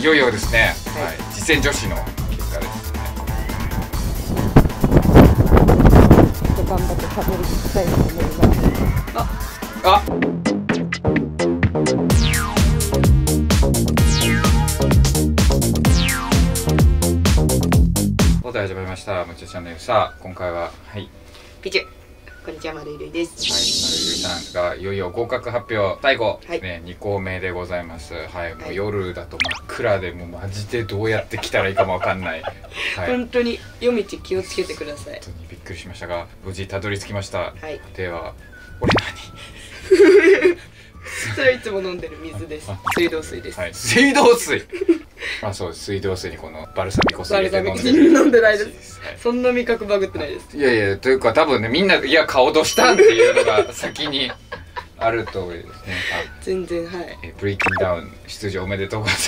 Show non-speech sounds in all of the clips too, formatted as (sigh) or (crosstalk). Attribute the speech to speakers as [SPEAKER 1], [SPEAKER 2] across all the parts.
[SPEAKER 1] いよいよですね、
[SPEAKER 2] はい。
[SPEAKER 1] はい、実践女子の結果ですね。
[SPEAKER 2] ちょっと頑張ってたどり着きたいと思います。
[SPEAKER 1] あお題始まりました。むちゃチャンネルさあ今回ははい。
[SPEAKER 2] ピチュこんにちは丸井るいです。
[SPEAKER 1] はい、丸井さんがいよいよ合格発表最後、
[SPEAKER 2] はい。
[SPEAKER 1] ね2校目でございます。はいもう
[SPEAKER 2] はい。
[SPEAKER 1] 夜だと真っ暗でもうマジでどうやって来たらいいかもわかんない。(laughs) はい。本
[SPEAKER 2] 本当に夜道気をつけてください。
[SPEAKER 1] 当にびっくりしましたが無事たどり着きました。
[SPEAKER 2] はい。
[SPEAKER 1] では俺 (laughs)
[SPEAKER 2] それはいつも飲んでる水です。水道水です、
[SPEAKER 1] 何はい。水道水あそう水道水にこのバルサミコ酢入れて飲んで
[SPEAKER 2] バルサミコ酢飲んでないです。
[SPEAKER 1] はい。
[SPEAKER 2] そんな味覚バグってないです。
[SPEAKER 1] いやいやというか多分ねみんないや顔どうしたんっていうのが先にあるとですね。あ
[SPEAKER 2] 全然はい。
[SPEAKER 1] えーブレイキングダウン出場おめでとうございま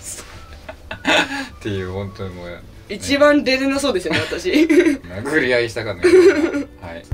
[SPEAKER 1] す。っていう本当にもう
[SPEAKER 2] 一番出れなそうですよね私。
[SPEAKER 1] 殴り合いしたかのような。はい、はい。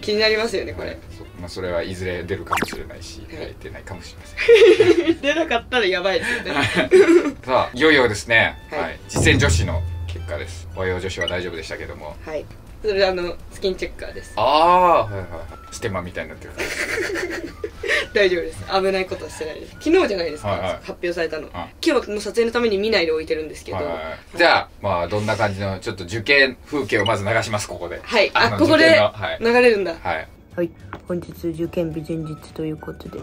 [SPEAKER 1] (laughs)
[SPEAKER 2] 気になりますよねこれ。
[SPEAKER 1] そまあ、それはいずれ出るかもしれないし、
[SPEAKER 2] はい。
[SPEAKER 1] はい、出ないかもしれません。(laughs)
[SPEAKER 2] 出なかったらやばいですよね (laughs)
[SPEAKER 1] さあいよいよですね、は
[SPEAKER 2] はい。い
[SPEAKER 1] 実践女子の結果です。和洋女子は大丈夫でしたけども。
[SPEAKER 2] はい。それあのスキンチェッカーです。
[SPEAKER 1] ああはいはいはい。ステマみたいになってる (laughs)
[SPEAKER 2] 大丈夫です。危ないことはしてないです。昨日じゃないですか、
[SPEAKER 1] はいはい。
[SPEAKER 2] 発表されたの、
[SPEAKER 1] あ
[SPEAKER 2] 今日の撮影のために見ないで置いてるんですけど。はいい、
[SPEAKER 1] ははいはい。じゃあまあどんな感じのちょっと受験風景をまず流しますここで。
[SPEAKER 2] あ
[SPEAKER 1] の
[SPEAKER 2] ここで流れるんだ。
[SPEAKER 1] はい、
[SPEAKER 3] はい、本日受験日前日ということで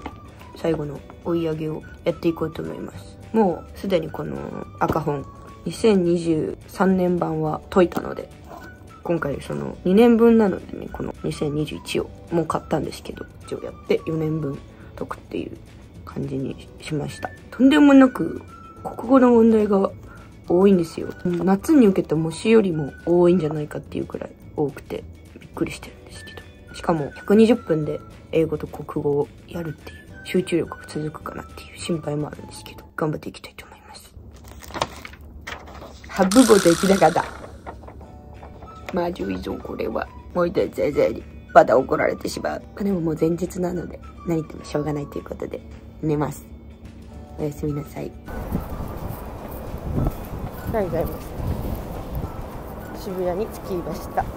[SPEAKER 3] 最後の追い上げをやっていこうと思います。もうすでにこの赤本2023年版は解いたので今回その2年分なのでねこの2021をもう買ったんですけど一応やって4年分解くっていう感じにしました。とんでもなく国語の問題が多いんですよ。夏に受けた模試よりも多いんじゃないかっていうくらい多くてびっくりして。るしかも120分で英語と国語をやるっていう集中力が続くかなっていう心配もあるんですけど頑張っていきたいと思います。ハブ語できなかった。まあ10以上これは。もう一回先生にまだ怒られてしまう。まあでももう前日なので何言ってもしょうがないということで寝ます。おやすみなさい。
[SPEAKER 2] ありがとうございます。渋谷に着きました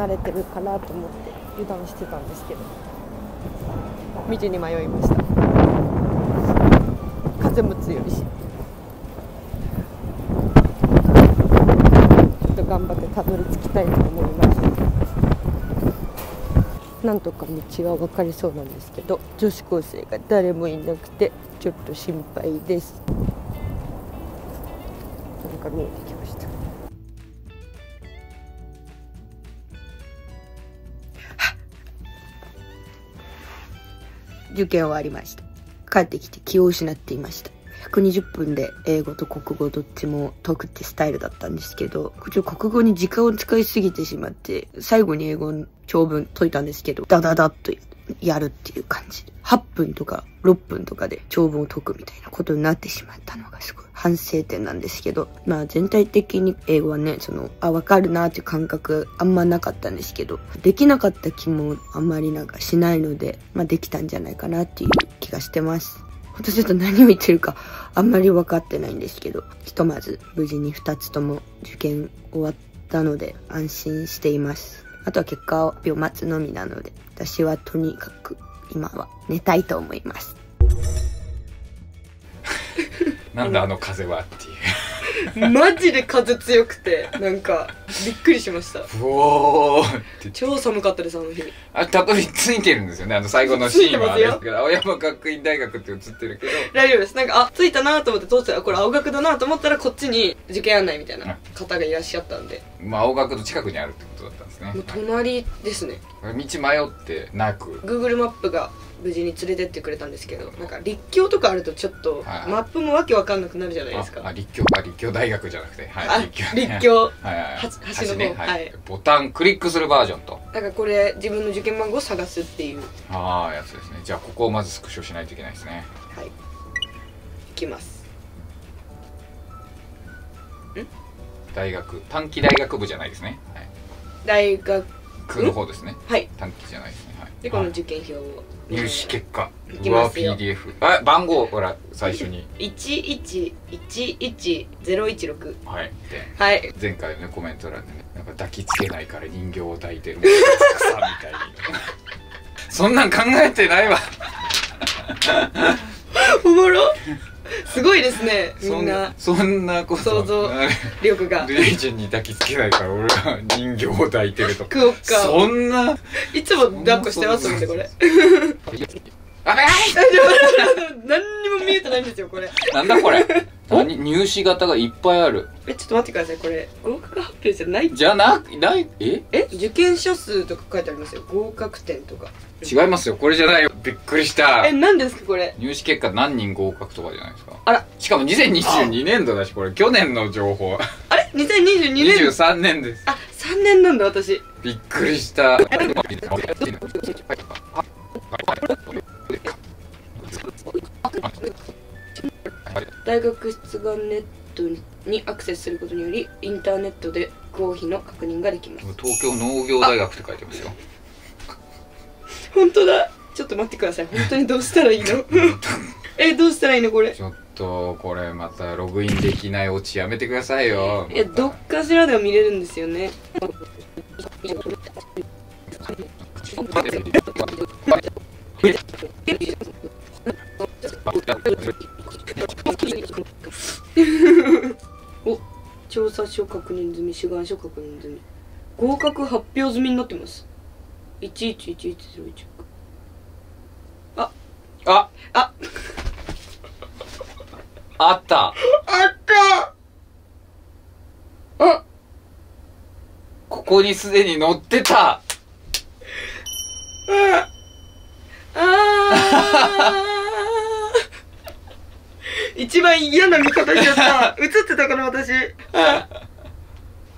[SPEAKER 2] 慣れてるかなと思って油断してたんですけど。道に迷いました。風も強いし。ちょっと頑張ってたどり着きたいと思いますなんとか道は分かりそうなんですけど女子高生が誰もいなくてちょっと心配です。なんか見えてきました。
[SPEAKER 3] 受験終わりました。帰ってきて気を失っていました。120分で英語と国語どっちも解くってスタイルだったんですけどちょ国語に時間を使いすぎてしまって最後に英語の長文解いたんですけどダダダッとやるっていう感じ。8分とか6分とかで長文を解くみたいなことになってしまったのがすごい反省点なんですけど。まあ全体的に英語はねそのあ分かるなっていう感覚あんまなかったんですけど。できなかった気もあんまりなんかしないのでまあできたんじゃないかなっていう気がしてます。ほんとちょっと何を言ってるかあんまり分かってないんですけど。ひとまず無事に2つとも受験終わったので安心しています。あとは結果を待つのみなので私はとにかく今は寝たいと思います。(laughs)
[SPEAKER 1] なんだあの風はっていう。(laughs)
[SPEAKER 2] マジで風強くてなんかびっくりしました。
[SPEAKER 1] うおー。って
[SPEAKER 2] 超寒かったですあの日。
[SPEAKER 1] あたどり着いてるんですよね。あの最後のシーンはあれですけど青山学院大学って映ってるけど。
[SPEAKER 2] 大丈夫です。なんかあ着いたなと思って通ってた。らこれ青学だなと思ったらこっちに受験案内みたいな方がいらっしゃったんで。
[SPEAKER 1] まあ青学の近くにあるってことだったんですね。
[SPEAKER 2] もう隣ですね。
[SPEAKER 1] 道迷ってなく。
[SPEAKER 2] Google マップが無事に連れてってくれたんですけどなんか立教とかあるとちょっと
[SPEAKER 1] はい。
[SPEAKER 2] マップもわけわかんなくなるじゃないですか。
[SPEAKER 1] ああ立教あ立教大学じゃなくてはい
[SPEAKER 2] あ
[SPEAKER 1] 立教ね。
[SPEAKER 2] 立教
[SPEAKER 1] はいはいはい。
[SPEAKER 2] は橋の方
[SPEAKER 1] ね
[SPEAKER 2] はい。
[SPEAKER 1] ボタンクリックするバージョンと。
[SPEAKER 2] なんかこれ自分の受験番号を探すっていう。
[SPEAKER 1] ああやつですね。じゃあここをまずスクショしないといけないですね。
[SPEAKER 2] はい。いきます。ん？
[SPEAKER 1] 大学短期大学部じゃないですね、はい、
[SPEAKER 2] 大学？
[SPEAKER 1] 区の方ですね。
[SPEAKER 2] はい。
[SPEAKER 1] 短期じゃないですね、はい、
[SPEAKER 2] でこの
[SPEAKER 1] はい
[SPEAKER 2] 受験票を
[SPEAKER 1] 入試結果。うわ PDF あ番号ほら最初に。(laughs)
[SPEAKER 2] 11111016
[SPEAKER 1] はいで
[SPEAKER 2] はい。
[SPEAKER 1] 前回のねコメント欄でねなんか抱きつけないから人形を抱いてる草みたいに。(laughs) そんなん考えてないわ。(laughs)
[SPEAKER 2] おもろすごいですねみ
[SPEAKER 1] そ
[SPEAKER 2] んな
[SPEAKER 1] そんなこと
[SPEAKER 2] 想像力が。
[SPEAKER 1] レイちゃんに抱きつけないから俺は人形を抱いてると。
[SPEAKER 2] クオッカ
[SPEAKER 1] そんな？い
[SPEAKER 2] つも抱っこしてますもんねこれ
[SPEAKER 1] あべ
[SPEAKER 2] 大丈夫何にも見えてないんですよこれ。
[SPEAKER 1] なんだこれ？何？入試型がいっぱいある。
[SPEAKER 2] えちょっと待ってくださいこれ。合格発表じゃない。
[SPEAKER 1] じゃなない？え？
[SPEAKER 2] え受験者数とか書いてありますよ。合格点とか
[SPEAKER 1] 違いますよ。これじゃないよ。びっくりした。
[SPEAKER 2] え何ですかこれ？
[SPEAKER 1] 入試結果何人合格とかじゃないですか。
[SPEAKER 2] あら。
[SPEAKER 1] しかも2022年度だしこれ。去年の情報。
[SPEAKER 2] あれ？2022年
[SPEAKER 1] 23年です。
[SPEAKER 2] あ3年なんだ私。
[SPEAKER 1] びっくりした。
[SPEAKER 2] 大学出願ネットにアクセスすることによりインターネットで合否の確認ができます。
[SPEAKER 1] 東京農業大学って書いてますよ
[SPEAKER 2] 本当だ。ちょっと待ってください。本当にどうしたらいいの？(laughs) えどうしたらいいのこれ？
[SPEAKER 1] ちょっとこれまたログインできないオチやめてくださいよ。
[SPEAKER 2] いやどっかしらでは見れるんですよね。(laughs) お調査書確認済み志願書確認済み。合格発表済みになってます111101
[SPEAKER 1] あ。
[SPEAKER 2] あ。
[SPEAKER 1] あ。(laughs) った。
[SPEAKER 2] あった。あ。
[SPEAKER 1] ここにすでに載ってた。
[SPEAKER 2] あ。ー。(laughs) 一番嫌な見方しちゃった。映ってたから私。あ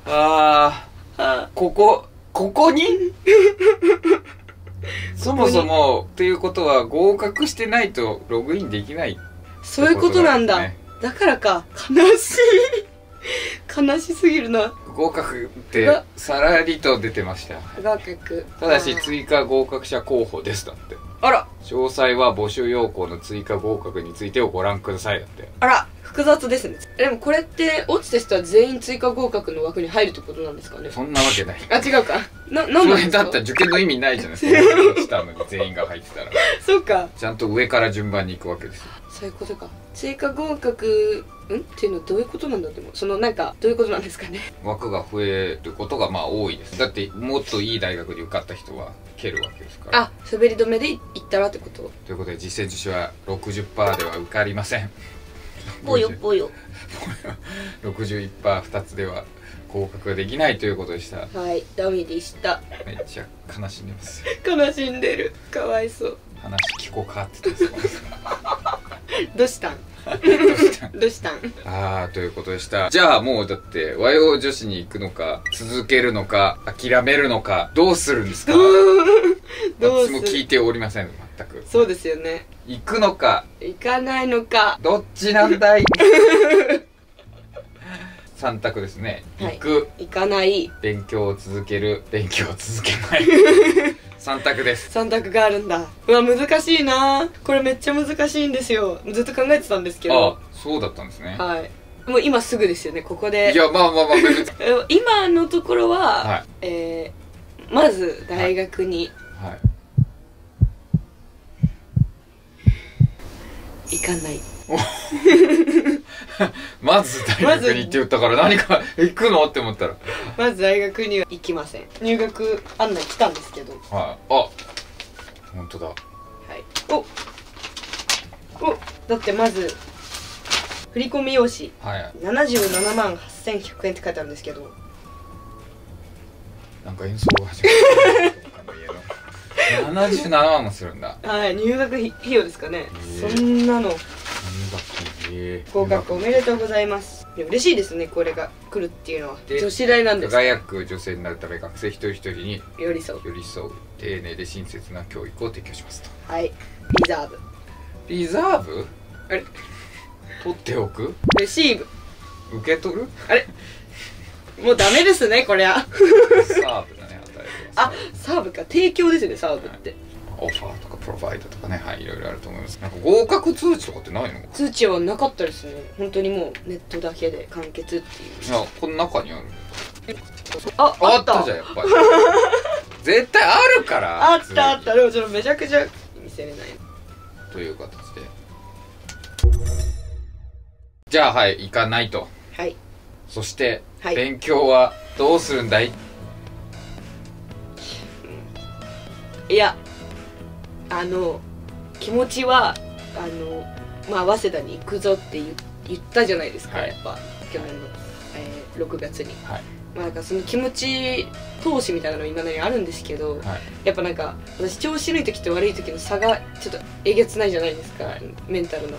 [SPEAKER 1] あ。ここここに？(laughs) そもそもということは合格してないとログインできない
[SPEAKER 2] そういうことなんだ、
[SPEAKER 1] ね
[SPEAKER 2] だからか。悲しい。悲しすぎるな。
[SPEAKER 1] 合格って
[SPEAKER 2] が
[SPEAKER 1] さらりと出てました。
[SPEAKER 2] 合格。
[SPEAKER 1] ただし追加合格者候補ですだって。
[SPEAKER 2] あら。
[SPEAKER 1] 詳細は募集要項の追加合格についてをご覧くださいだって。
[SPEAKER 2] あら複雑ですね。でもこれって落ちた人は全員追加合格の枠に入るってことなんですかね？
[SPEAKER 1] そんなわけない。
[SPEAKER 2] あ違うか。ななん
[SPEAKER 1] そ
[SPEAKER 2] なんですか？
[SPEAKER 1] れだったら受験の意味ないじゃないですか。落ちたのに全員が入ってたら。(laughs)
[SPEAKER 2] そうか。
[SPEAKER 1] ちゃんと上から順番に行くわけですよ。
[SPEAKER 2] そういうことか。追加合格ん？っていうのはどういうことなんだってそのなんかどういうことなんですかね？
[SPEAKER 1] 枠が増えることがまあ多いです。だってもっといい大学に受かった人は蹴るわけですから。
[SPEAKER 2] あ滑り止めで行ったらってこと？
[SPEAKER 1] ということで実践受試は60%では受かりません
[SPEAKER 2] ぽよぽよ。
[SPEAKER 1] 61%2 つでは合格ができないということでした。
[SPEAKER 2] はいダメでした。
[SPEAKER 1] めっちゃ悲しんでます。
[SPEAKER 2] 悲しんでる。かわいそう。
[SPEAKER 1] 話聞こうかって言って
[SPEAKER 2] どうしたん？
[SPEAKER 1] どうした
[SPEAKER 2] ん？
[SPEAKER 1] あーということでした。じゃあもうだって和洋女子に行くのか続けるのか諦めるのかどうするんですか？(laughs)
[SPEAKER 2] どう
[SPEAKER 1] 私も聞
[SPEAKER 2] す
[SPEAKER 1] いておりません全く。
[SPEAKER 2] そうですよね
[SPEAKER 1] 行くのか？
[SPEAKER 2] 行かないのか。
[SPEAKER 1] どっちなんだい？(laughs) 3択ですね。
[SPEAKER 2] はい。
[SPEAKER 1] 行く、
[SPEAKER 2] 行かない。
[SPEAKER 1] 勉強を続ける。勉強を続けない。(laughs) 3択です。
[SPEAKER 2] 三択があるんだ。うわ難しいな。これめっちゃ難しいんですよ。ずっと考えてたんですけ
[SPEAKER 1] あ
[SPEAKER 2] ど
[SPEAKER 1] そうだったんですね。
[SPEAKER 2] はい。もう今すぐですよね。ここで。
[SPEAKER 1] いやまあまあまあ (laughs)
[SPEAKER 2] 今のところは、
[SPEAKER 1] はい。
[SPEAKER 2] えーまず大学に
[SPEAKER 1] はい
[SPEAKER 2] 行かない、(laughs)
[SPEAKER 1] まず大学にって言ったから何か行くの？って思ったら。
[SPEAKER 2] まず大学には行きません。入学案内来たんですけど。
[SPEAKER 1] はい。あ本当だ。
[SPEAKER 2] はい。おおだってまず振込用紙。
[SPEAKER 1] はい。
[SPEAKER 2] 77万8100円って書いてあるんですけど。
[SPEAKER 1] なんか演奏が始まった他の家の77万もするんだ。
[SPEAKER 2] はい入学費費用ですかね。
[SPEAKER 1] へ
[SPEAKER 2] そ
[SPEAKER 1] え
[SPEAKER 2] んなの。
[SPEAKER 1] 入学金へえ
[SPEAKER 2] 合格おめでとうございます。嬉しいですねこれが。来るっていうのは。
[SPEAKER 1] で
[SPEAKER 2] 女子大なんです。
[SPEAKER 1] 輝く女性になるため学生一人一人に
[SPEAKER 2] 寄り添う。
[SPEAKER 1] 寄り添う。丁寧で親切な教育を提供しますと。
[SPEAKER 2] はい。リザーブ。
[SPEAKER 1] リザーブ？
[SPEAKER 2] あれ？
[SPEAKER 1] 取っておく？
[SPEAKER 2] レシーブ。
[SPEAKER 1] 受け取る？
[SPEAKER 2] あれ？もうダメですねこりゃ。
[SPEAKER 1] サーブ
[SPEAKER 2] あサーブか。提供ですねサーブって。
[SPEAKER 1] オファーとかプロバイドとかね。はいいろいろあると思います。なんか合格通知とかってないの？い
[SPEAKER 2] 通知はなかったですね本当にもうネットだけで完結っていう。
[SPEAKER 1] やこの中にある
[SPEAKER 2] あ
[SPEAKER 1] あったじゃんやっぱり。(laughs) 絶対あるから。
[SPEAKER 2] あったあった。でもちょっとめちゃくちゃ見せれない。
[SPEAKER 1] という形で。じゃあはい行かないと。
[SPEAKER 2] はい。
[SPEAKER 1] そして、
[SPEAKER 2] はい。
[SPEAKER 1] 勉強はどうするんだい？
[SPEAKER 2] いやあの気持ちはあのまあ早稲田に行くぞって言言ったじゃないですか、
[SPEAKER 1] はい。
[SPEAKER 2] やっぱ去年の、えー6月に。
[SPEAKER 1] はい。
[SPEAKER 2] まあなんかその気持ち投資みたいなの今だにあるんですけど、
[SPEAKER 1] はい。
[SPEAKER 2] やっぱなんか私調子のいい時と悪い時の差がちょっとえげつないじゃないですか、
[SPEAKER 1] はい。
[SPEAKER 2] メンタルの。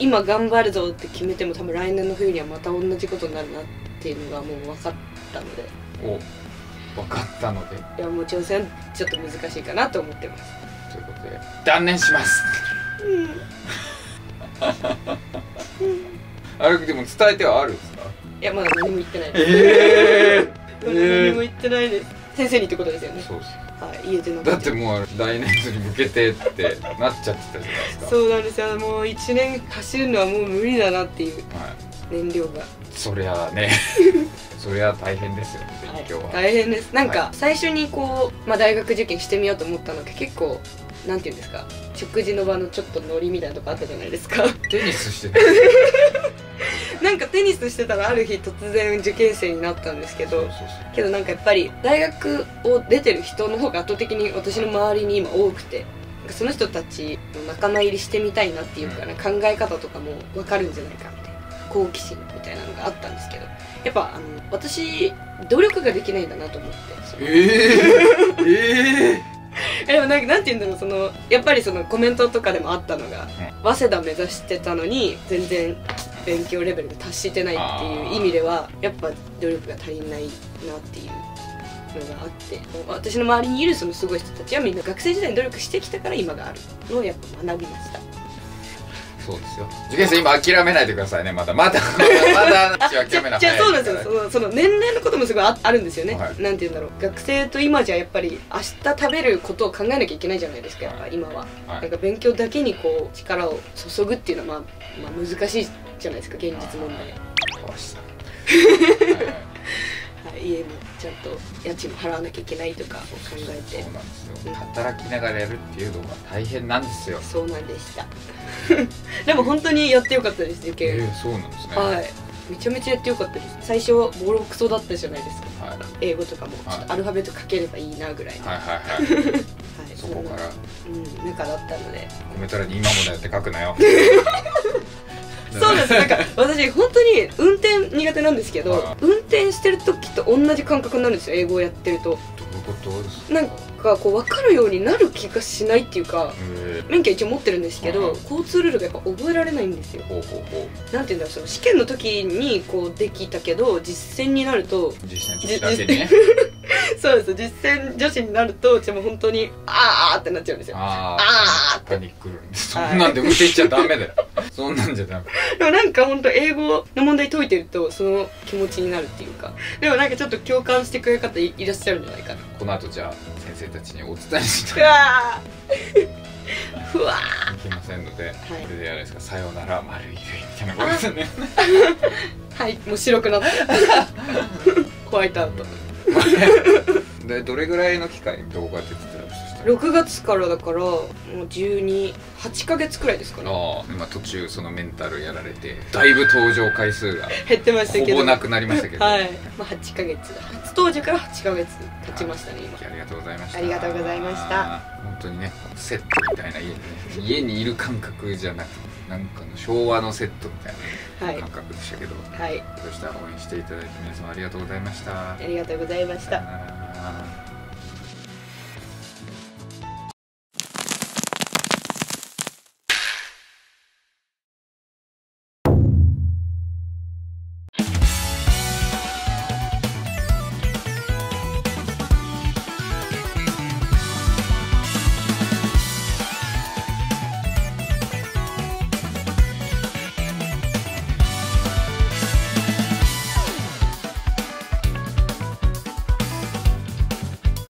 [SPEAKER 2] 今頑張るぞって決めても多分来年の冬にはまた同じことになるなっていうのがもう分かったので。
[SPEAKER 1] お分かったので。
[SPEAKER 2] いやもう挑戦ちょっと難しいかなと思ってます。
[SPEAKER 1] ということで断念します。あれでも伝えてはあるんですか？
[SPEAKER 2] いやまだ何も言ってないです。
[SPEAKER 1] え (laughs)
[SPEAKER 2] まだ何も言ってないです。先生にってことですよね。
[SPEAKER 1] そうです。
[SPEAKER 2] はい言えてな
[SPEAKER 1] だってもう来年度に向けてってなっちゃってたじゃないですか。
[SPEAKER 2] そうなんですよ。もう1年走るのはもう無理だなっていう。
[SPEAKER 1] はい
[SPEAKER 2] 燃料が。
[SPEAKER 1] そりゃあね。(laughs) そりゃ大変ですよ勉強は、
[SPEAKER 2] 大変です。なん
[SPEAKER 1] は
[SPEAKER 2] か最初にこう、まあ、大学受験してみようと思ったのが結構なんていうんですか食事の場のちょっとノリみたいなとこあったじゃないですか。
[SPEAKER 1] テニスしてた。(laughs)
[SPEAKER 2] なんかテニスしてたらある日突然受験生になったんですけどけどなんかやっぱり大学を出てる人の方が圧倒的に私の周りに今多くてその人たちの仲間入りしてみたいなっていうかね、考え方とかも分かるんじゃないかみたいな好奇心みたいなのがあったんですけどやっぱあの私努力ができないんだなと思って
[SPEAKER 1] えええ
[SPEAKER 2] え (laughs) でもなんかなんて言うんだろうそのやっぱりそのコメントとかでもあったのが、早稲田目指してたのに全然勉強レベルで達してないっていう意味ではやっぱ努力が足りないなっていうのがあって私の周りにいるそのすごい人たちはみんな学生時代に努力してきたから今があるのをやっぱ学びました
[SPEAKER 1] そうですよ。受験生今諦めないでくださいねまだ。まだまだ諦めない。
[SPEAKER 2] じゃあそうなんですよ。そのその年齢のこともすごいああるんですよね、
[SPEAKER 1] はい。
[SPEAKER 2] なんて言うんだろう。学生と今じゃやっぱり明日食べることを考えなきゃいけないじゃないですかやっぱ今は。
[SPEAKER 1] はい。
[SPEAKER 2] なんか勉強だけにこう力を注ぐっていうのはまあ、まあ、難しいじゃないですか現実問題、
[SPEAKER 1] はい。は (laughs) い
[SPEAKER 2] はい、家もちゃんと家賃も払わなきゃいけないとか考えて。
[SPEAKER 1] そうなんですよ。働きながらやるっていうのが大変なんですよ。
[SPEAKER 2] そうなんでした。(laughs) でも本当にやってよかったです受験、
[SPEAKER 1] ええそうなんですね。
[SPEAKER 2] はい。めちゃめちゃやってよかったです。最初はボロクソだったじゃないですか。
[SPEAKER 1] はい。
[SPEAKER 2] 英語とかも。
[SPEAKER 1] はい。
[SPEAKER 2] ちょっとアルファベット書ければいいなぐらいの、
[SPEAKER 1] はいはいはい。(laughs)
[SPEAKER 2] はい。
[SPEAKER 1] そこから。
[SPEAKER 2] うん中だったので。
[SPEAKER 1] コメント欄に今もだよって書くなよ (laughs)
[SPEAKER 2] そうなんですなんか私本当に運転苦手なんですけど
[SPEAKER 1] はい
[SPEAKER 2] 運転してる時と同じ感覚になるんですよ。英語をやってると。なんかこう分かるようになる気がしないっていうか
[SPEAKER 1] え。
[SPEAKER 2] 免許一応持ってるんですけど
[SPEAKER 1] はい
[SPEAKER 2] 交通ルールがやっぱ覚えられないんですよ。
[SPEAKER 1] ー、ほうほうほう。
[SPEAKER 2] なんていうんだろうその試験の時にこうできたけど実践になると
[SPEAKER 1] 実践的だけにね (laughs)
[SPEAKER 2] そうです。実践女子になるとでも本当にあーってなっちゃうんですよ。
[SPEAKER 1] あ
[SPEAKER 2] あー
[SPEAKER 1] パニックるんでそんなんで運転しちゃダメだよそんなんじゃダメ。
[SPEAKER 2] でもなんか本当英語の問題解いてるとその気持ちになるっていうか。でもなんかちょっと共感してくれる方いいらっしゃるんじゃないかな。
[SPEAKER 1] この後じゃあ先生たちにお伝えし
[SPEAKER 2] う
[SPEAKER 1] てい
[SPEAKER 2] わー。ふわ
[SPEAKER 1] けませんので、
[SPEAKER 2] い。
[SPEAKER 1] これであれですか「さよなら丸い類」みたいなことで。すね
[SPEAKER 2] ーはいもう白くなって (laughs) ホワイトアウト。(laughs)
[SPEAKER 1] でどれぐらいの期間に動画出てたらそしたら
[SPEAKER 2] 6月からだからもう128ヶ月くらいですかね。
[SPEAKER 1] ああ今途中そのメンタルやられてだいぶ登場回数が
[SPEAKER 2] 減ってましたけど。
[SPEAKER 1] ほぼなくなりましたけど。
[SPEAKER 2] はい、まあ、8ヶ月初登場から8ヶ月経ちましたね今。
[SPEAKER 1] ありがとうございました。
[SPEAKER 2] ありがとうございました。
[SPEAKER 1] 本当にねセットみたいな家でね家にいる感覚じゃなくなんかの昭和のセットみたい
[SPEAKER 2] はい。
[SPEAKER 1] な感覚でしたけど、
[SPEAKER 2] はい。
[SPEAKER 1] そしたら応援していただいて皆様ありがとうございました。
[SPEAKER 2] ありがとうございました